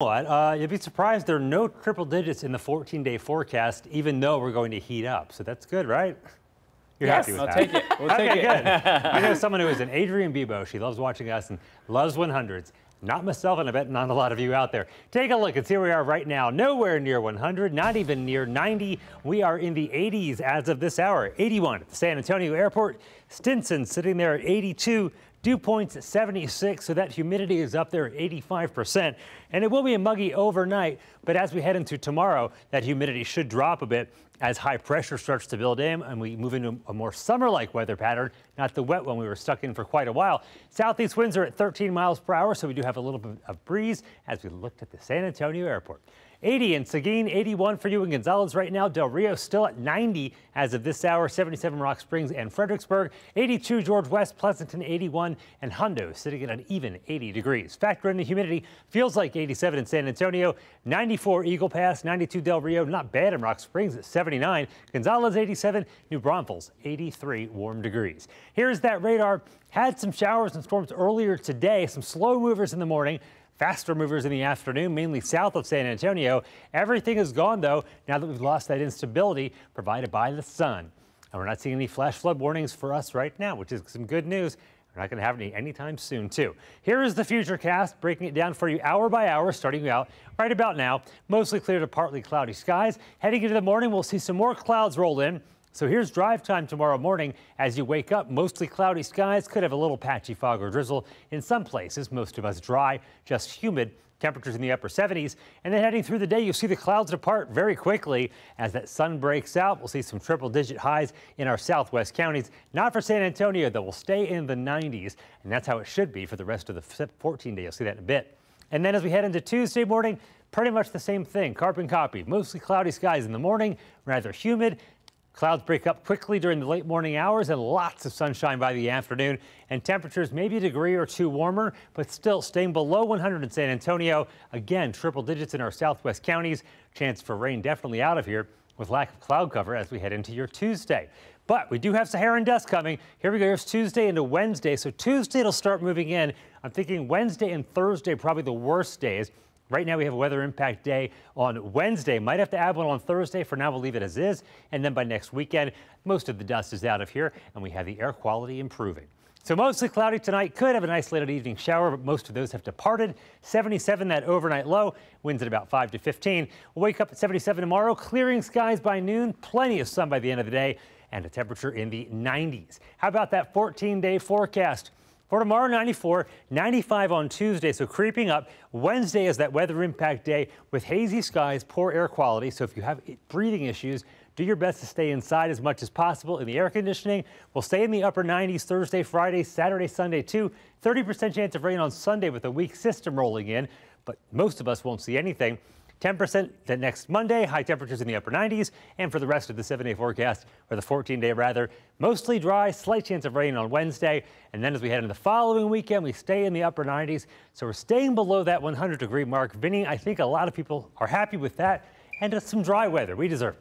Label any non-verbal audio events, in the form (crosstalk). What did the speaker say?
What? Uh, you'll be surprised there are no triple digits in the 14-day forecast, even though we're going to heat up. So that's good, right? You're yes, happy with I'll that. take it. We'll okay, take it. good. (laughs) I know someone who is an Adrian Bibo. She loves watching us and loves 100s. Not myself, and I bet not a lot of you out there. Take a look and see where we are right now. Nowhere near 100, not even near 90. We are in the 80s as of this hour. 81 at the San Antonio Airport. Stinson sitting there at 82. Dew points at 76, so that humidity is up there at 85%. And it will be a muggy overnight, but as we head into tomorrow, that humidity should drop a bit as high pressure starts to build in and we move into a more summer-like weather pattern, not the wet one we were stuck in for quite a while. Southeast winds are at 13 miles per hour, so we do have a little bit of breeze as we looked at the San Antonio airport. 80 in Seguin, 81 for you in Gonzales right now. Del Rio still at 90 as of this hour, 77 Rock Springs and Fredericksburg, 82 George West, Pleasanton 81, and Hondo sitting at an even 80 degrees. Factor in the humidity, feels like 87 in San Antonio, 94 Eagle Pass, 92 Del Rio, not bad in Rock Springs at 79, Gonzales 87, New Braunfels 83 warm degrees. Here's that radar. Had some showers and storms earlier today, some slow movers in the morning. Faster movers in the afternoon, mainly south of San Antonio. Everything is gone, though, now that we've lost that instability provided by the sun. And we're not seeing any flash flood warnings for us right now, which is some good news. We're not going to have any anytime soon, too. Here is the Futurecast, breaking it down for you hour by hour, starting out right about now. Mostly clear to partly cloudy skies. Heading into the morning, we'll see some more clouds roll in. So here's drive time tomorrow morning. As you wake up, mostly cloudy skies could have a little patchy fog or drizzle in some places. Most of us dry, just humid. Temperatures in the upper 70s. And then heading through the day, you'll see the clouds depart very quickly as that sun breaks out. We'll see some triple digit highs in our southwest counties. Not for San Antonio, though. We'll stay in the 90s. And that's how it should be for the rest of the 14 day. You'll see that in a bit. And then as we head into Tuesday morning, pretty much the same thing. Carbon copy. Mostly cloudy skies in the morning, rather humid. Clouds break up quickly during the late morning hours and lots of sunshine by the afternoon. And temperatures maybe a degree or two warmer, but still staying below 100 in San Antonio. Again, triple digits in our southwest counties. Chance for rain definitely out of here with lack of cloud cover as we head into your Tuesday. But we do have Saharan dust coming. Here we go. Here's Tuesday into Wednesday. So Tuesday it'll start moving in. I'm thinking Wednesday and Thursday probably the worst days. Right now we have a weather impact day on Wednesday. Might have to add one on Thursday. For now, we'll leave it as is. And then by next weekend, most of the dust is out of here and we have the air quality improving. So mostly cloudy tonight. Could have an isolated evening shower, but most of those have departed. 77 that overnight low. Winds at about 5 to 15. We'll wake up at 77 tomorrow. Clearing skies by noon. Plenty of sun by the end of the day and a temperature in the 90s. How about that 14 day forecast? For tomorrow, 94, 95 on Tuesday, so creeping up. Wednesday is that weather impact day with hazy skies, poor air quality. So if you have breathing issues, do your best to stay inside as much as possible in the air conditioning. We'll stay in the upper 90s Thursday, Friday, Saturday, Sunday too. 30% chance of rain on Sunday with a weak system rolling in, but most of us won't see anything. 10% the next Monday, high temperatures in the upper 90s. And for the rest of the seven day forecast, or the 14 day rather, mostly dry, slight chance of rain on Wednesday. And then as we head into the following weekend, we stay in the upper 90s. So we're staying below that 100 degree mark. Vinny, I think a lot of people are happy with that and some dry weather. We deserve